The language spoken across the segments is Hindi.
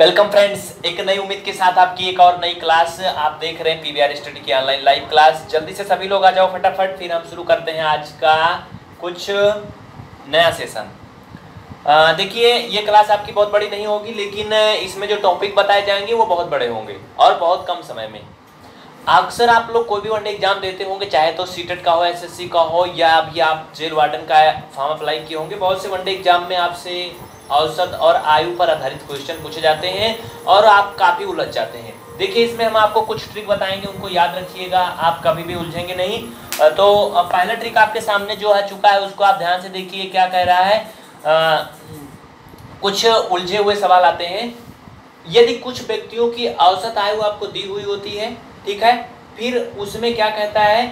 वेलकम फ्रेंड्स एक नई उम्मीद के साथ आपकी एक और नई क्लास आप देख रहे हैं पीवीआर स्टडी की ऑनलाइन लाइव क्लास जल्दी से सभी लोग आ जाओ फटाफट, फिर हम शुरू करते हैं आज का कुछ नया सेशन देखिए, ये क्लास आपकी बहुत बड़ी नहीं होगी, लेकिन इसमें जो टॉपिक बताए जाएँगे, वो बहुत बड़े होंगे और बहुत कम समय में। अक्सर आप लोग कोई भी वनडे एग्ज़ाम देते होंगे, चाहे तो सीटेट का हो एसएससी का हो, या अभी आप जेल वार्डन का फॉर्म अप्लाई किए होंगे, बहुत से वनडे एग्ज़ाम में आपसे औसत और आयु पर आधारित क्वेश्चन पूछे जाते हैं और आप काफ़ी उलझ जाते हैं। देखिए इसमें हम आपको कुछ ट्रिक बताएँगे उनको याद रखिएगा आप कभी भी उलझेंगे नहीं। तो पहला ट्रिक आपके सामने जो है चुका है उसको आप ध्यान से देखिए क्या कह रहा है। आ, कुछ उलझे हुए सवाल आते हैं। यदि कुछ व्यक्तियों की औसत आयु आपको दी हुई होती है ठीक है फिर उसमें क्या कहता है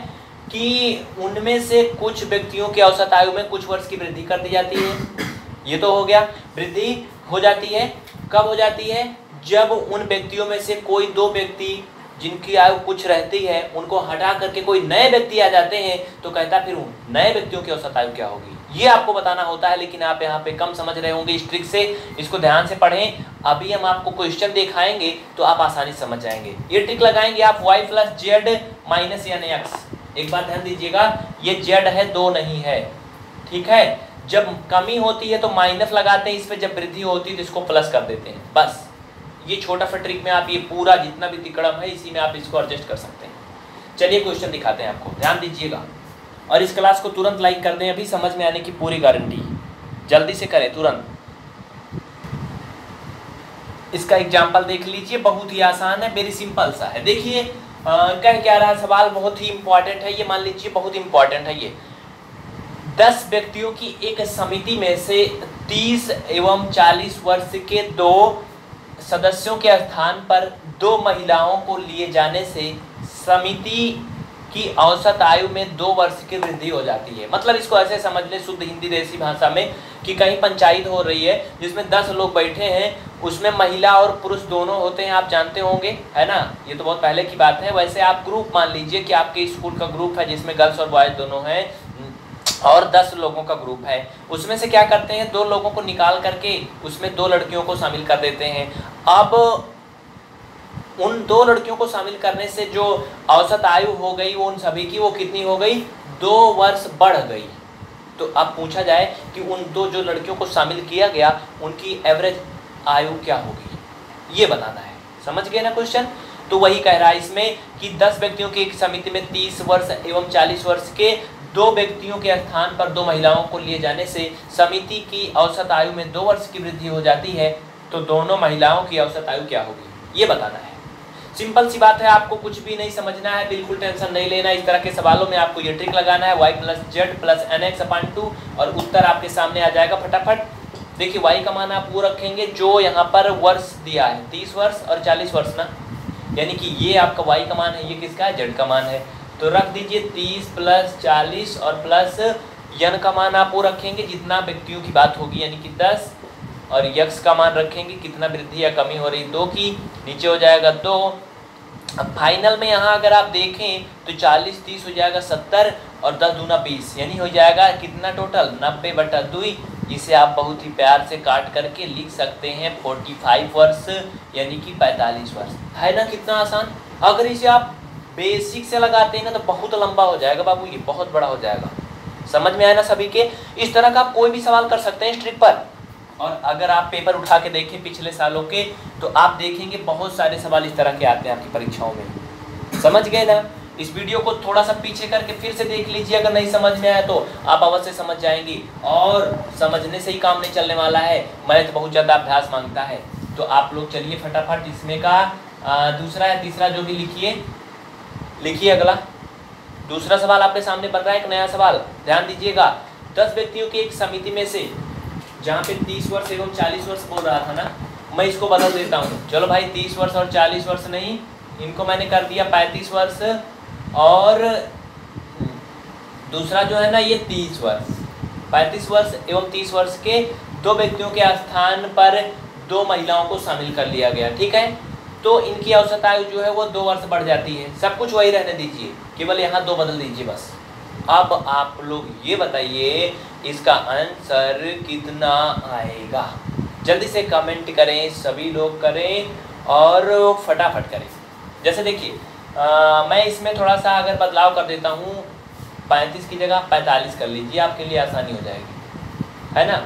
कि उनमें से कुछ व्यक्तियों की औसत आयु में कुछ वर्ष की वृद्धि कर दी जाती है। ये तो हो गया। वृद्धि हो जाती है। कब हो जाती है? जब उन व्यक्तियों में से कोई दो व्यक्ति जिनकी आयु कुछ रहती है, उनको हटा करके कोई नए व्यक्ति आ जाते हैं तो कहता फिर नए व्यक्तियों की औसत आयु क्या होगी? ये आपको बताना होता है, लेकिन आप यहाँ पे कम समझ रहे होंगे इस ट्रिक से। इसको ध्यान से पढ़ें। अभी हम आपको क्वेश्चन दिखाएँगे तो आप आसानी समझ जाएँगे। ये ट्रिक लगाएँगे आप वाई प्लस जेड माइनस यानी एक्स एक बार ध्यान दीजिएगा, ये जेड है, दो नहीं है। ठीक है? जब कमी होती है तो माइनस लगाते हैं, इस पर जब वृद्धि होती है तो इसको प्लस कर देते हैं। बस। ये छोटा सा ट्रिक में आप ये पूरा जितना भी तिकड़म है, इसी में आप इसको एडजस्ट कर सकते हैं। चलिए क्वेश्चन दिखाते हैं आपको। ध्यान दीजिएगा। और इस क्लास को तुरंत लाइक कर दें, अभी समझ में आने की पूरी गारंटी जल्दी से करें, तुरंत। इसका एग्ज़ाम्पल देख लीजिए, बहुत ही आसान है वेरी सिंपल सा है। देखिए कह क्या रहा है, सवाल बहुत ही इंपॉर्टेंट है। ये मान लीजिए, बहुत इंपॉर्टेंट है ये। दस व्यक्तियों की एक समिति में से तीस एवं चालीस वर्ष के दो सदस्यों के स्थान पर दो महिलाओं को लिए जाने से समिति की औसत आयु में दो वर्ष की वृद्धि हो जाती है। मतलब इसको ऐसे समझ ले शुद्ध हिंदी देसी भाषा में कि कहीं पंचायत हो रही है, जिसमें दस लोग बैठे हैं, उसमें महिला और पुरुष दोनों होते हैं, आप जानते होंगे, है ना? ये तो बहुत पहले की बात है। वैसे आप ग्रुप मान लीजिए कि आपके स्कूल का ग्रुप है, जिसमें गर्ल्स और बॉयज़ दोनों हैं और दस लोगों का ग्रुप है। उसमें से क्या करते हैं? दो लोगों को निकाल करके उसमें दो लड़कियों को शामिल कर देते हैं। अब उन दो लड़कियों को शामिल करने से जो औसत आयु हो गई वो उन सभी की वो कितनी हो गई? दो वर्ष बढ़ गई। तो अब पूछा जाए कि उन दो जो लड़कियों को शामिल किया गया, उनकी एवरेज आयु क्या होगी ये बताना है। समझ गए ना क्वेश्चन तो वही कह रहा है इसमें कि 10 व्यक्तियों की एक समिति में 30 वर्ष एवं 40 वर्ष के दो व्यक्तियों के स्थान पर दो महिलाओं को लिए जाने से समिति की औसत आयु में दो वर्ष की वृद्धि हो जाती है तो दोनों महिलाओं की औसत आयु क्या होगी? ये बताना है। सिंपल सी बात है, आपको कुछ भी नहीं समझना है, बिल्कुल टेंशन नहीं लेना, इस तरह के सवालों में आपको ये ट्रिक लगाना है Y plus Z plus N X upon two और उत्तर आपके सामने आ जाएगा फटाफट। देखिए वाई का मान आप वो रखेंगे जो यहाँ पर वर्ष दिया है, तीस वर्ष और चालीस वर्ष ना? यानी कि ये आपका वाई का मान है, ये किसका है? जेड का मान है। तो रख दीजिए तीस प्लस चालीस और प्लस यन का मान आप वो रखेंगे जितना व्यक्तियों की बात होगी, यानी कि दस। और यक्स का मान रखेंगे कितना वृद्धि या कमी हो रही दो की, नीचे हो जाएगा दो। अब फाइनल में यहाँ अगर आप देखें तो चालीस, तीस हो जाएगा सत्तर और दस दूना बीस, यानी हो जाएगा कितना टोटल नब्बे बटा दुई जिसे आप बहुत ही प्यार से काट करके लिख सकते हैं फोर्टी फाइव वर्ष, यानी कि पैंतालीस वर्ष। है ना कितना आसान? अगर इसे आप बेसिक से लगाते हैं ना तो बहुत लंबा हो जाएगा बाबू, ये बहुत बड़ा हो जाएगा। समझ में आया ना सभी के? इस तरह का आप कोई भी सवाल कर सकते हैं स्ट्रिक पर। और अगर आप पेपर उठा के देखें पिछले सालों के तो आप देखेंगे बहुत सारे सवाल इस तरह के आते हैं आपकी परीक्षाओं में। समझ गए ना? इस वीडियो को थोड़ा सा पीछे करके फिर से देख लीजिए, अगर नहीं समझ में आया तो। आप अवश्य समझ जाएँगी। और समझने से ही काम नहीं चलने वाला है। मैथ बहुत ज़्यादा अभ्यास माँगता है। तो आप लोग चलिए फटाफट इसमें का दूसरा या तीसरा जो भी लिखिए। लिखिए अगला। दूसरा सवाल आपके सामने बन रहा है, एक नया सवाल। ध्यान दीजिएगा, दस व्यक्तियों की एक समिति में से, जहाँ पे तीस वर्ष एवं चालीस वर्ष बोल रहा था ना, मैं इसको बदल देता हूँ। चलो भाई, तीस वर्ष और चालीस वर्ष नहीं, इनको मैंने कर दिया पैंतीस वर्ष, और दूसरा जो है ना, ये तीस वर्ष। पैंतीस वर्ष एवं तीस वर्ष के दो व्यक्तियों के स्थान पर दो महिलाओं को शामिल कर लिया गया, ठीक है? तो इनकी औसत आयु जो है वो दो वर्ष बढ़ जाती है। सब कुछ वही रहने दीजिए, केवल यहाँ दो बदल दीजिए बस। अब आप लोग ये बताइए, इसका आंसर कितना आएगा? जल्दी से कमेंट करें, सभी लोग करें और फटाफट करें। जैसे देखिए मैं इसमें थोड़ा सा अगर बदलाव कर देता हूँ, पैंतीस की जगह पैंतालीस कर लीजिए, आपके लिए आसानी हो जाएगी। है ना?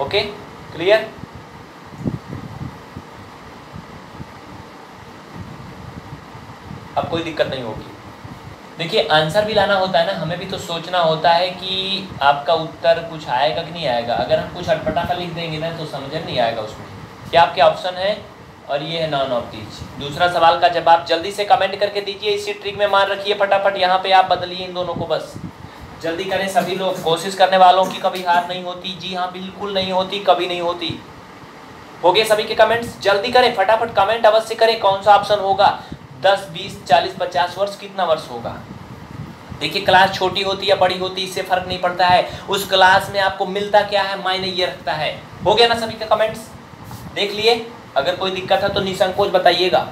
ओके क्लियर कोई दिक्कत नहीं होगी। देखिए आंसर भी लाना होता है ना, हमें भी तो सोचना होता है कि आपका उत्तर कुछ आएगा कि नहीं आएगा। अगर हम कुछ अटपटा का लिख देंगे ना तो समझ नहीं आएगा उसमें। क्या आपके ऑप्शन है और ये है नॉन ऑफ़ दीज दूसरा सवाल का जवाब, जल्दी से कमेंट करके दीजिए, इसी ट्रिक में मान रखिए फटाफट, यहाँ पे आप बदलिए इन दोनों को बस। जल्दी करें सभी लोग। कोशिश करने वालों की कभी हार नहीं होती। जी हाँ बिल्कुल नहीं होती, कभी नहीं होती। हो गए सभी के कमेंट्स जल्दी करें, फटाफट कमेंट अवश्य करें, कौन सा ऑप्शन होगा? दस, बीस, चालीस, पचास वर्ष कितना वर्ष होगा? देखिए, क्लास छोटी होती या बड़ी होती, इससे फ़र्क नहीं पड़ता है। उस क्लास में आपको मिलता क्या है, मायने ये रखता है। हो गया ना सभी के कमेंट्स देख लिए? अगर कोई दिक्कत है तो निसंकोच बताइएगा।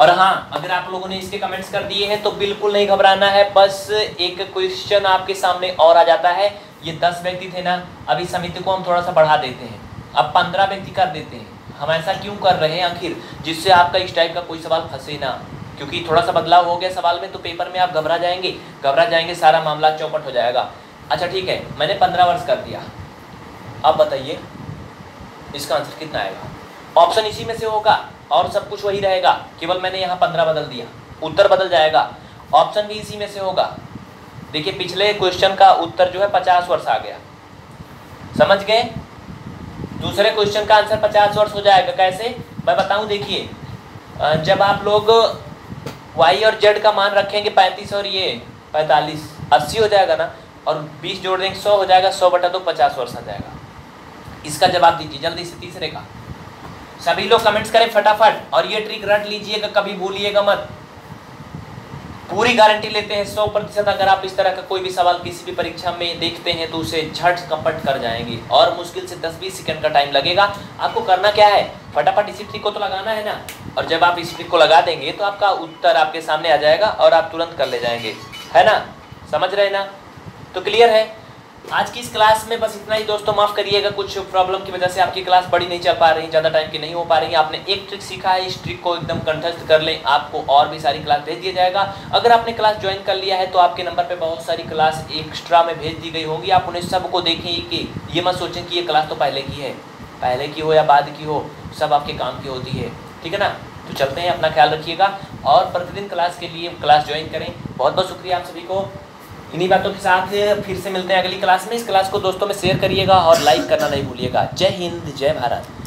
और हाँ अगर आप लोगों ने इसके कमेंट्स कर दिए हैं तो बिल्कुल नहीं घबराना है। बस एक क्वेश्चन आपके सामने और आ जाता है। ये दस व्यक्ति थे ना अभी समिति को हम थोड़ा सा बढ़ा देते हैं। अब पंद्रह व्यक्ति कर देते हैं। हम ऐसा क्यों कर रहे हैं आखिर? जिससे आपका इस टाइप का कोई सवाल फंसे ना। क्योंकि थोड़ा सा बदलाव हो गया सवाल में तो पेपर में आप घबरा जाएँगे। घबरा जाएँगे, सारा मामला चौपट हो जाएगा। अच्छा ठीक है, मैंने पंद्रह वर्ष कर दिया। अब बताइए, इसका आंसर कितना आएगा? ऑप्शन इसी में से होगा, और सब कुछ वही रहेगा। केवल मैंने यहाँ पंद्रह बदल दिया। उत्तर बदल जाएगा। ऑप्शन भी इसी में से होगा। देखिए, पिछले क्वेश्चन का उत्तर जो है पचास वर्ष आ गया। समझ गए? दूसरे क्वेश्चन का आंसर पचास वर्ष हो जाएगा, कैसे? मैं बताऊँ, देखिए जब आप लोग वाई और जेड का मान रखेंगे पैंतीस और ये पैंतालीस, अस्सी हो जाएगा ना, और बीस जोड़ देंगे, सौ हो जाएगा, सौ बटा तो पचास वर्ष आ जाएगा। इसका जवाब दीजिए, जल्दी से तीसरे का। सभी लोग कमेंट्स करें फटाफट, और ये ट्रिक रट लीजिएगा, कभी भूलिएगा मत। पूरी गारंटी लेते हैं, सौ प्रतिशत अगर आप इस तरह का कोई भी सवाल किसी भी परीक्षा में देखते हैं तो उसे झट कपट कर जाएँगे और मुश्किल से दस बीस सेकंड का टाइम लगेगा। आपको करना क्या है? फटाफट इसी ट्रिक को तो लगाना है ना? और जब आप इस ट्रिक को लगा देंगे तो आपका उत्तर आपके सामने आ जाएगा और आप तुरंत कर ले जाएँगे। है ना? समझ रहे ना? तो क्लियर है? आज की इस क्लास में बस इतना ही। दोस्तों, माफ़ करिएगा, कुछ प्रॉब्लम की वजह से आपकी क्लास बड़ी नहीं चल पा रही, ज़्यादा टाइम की नहीं हो पा रही। आपने एक ट्रिक सीखा है, इस ट्रिक को एकदम कंठस्थ कर लें, आपको और भी सारी क्लास भेज दिया जाएगा। अगर आपने क्लास ज्वाइन कर लिया है तो आपके नंबर पर बहुत सारी क्लास एक्स्ट्रा में भेज दी गई होगी। आप उन्हें सबको देखें कि ये मत सोचें कि ये क्लास तो पहले की है। पहले की हो या बाद की हो, सब आपके काम की होती है। ठीक है ना? तो चलते हैं, अपना ख्याल रखिएगा। और प्रतिदिन क्लास के लिए क्लास ज्वाइन करें। बहुत बहुत शुक्रिया आप सभी को। इन्हीं बातों के साथ फिर से मिलते हैं अगली क्लास में। इस क्लास को दोस्तों में शेयर करिएगा और लाइक करना नहीं भूलिएगा। जय हिंद, जय भारत।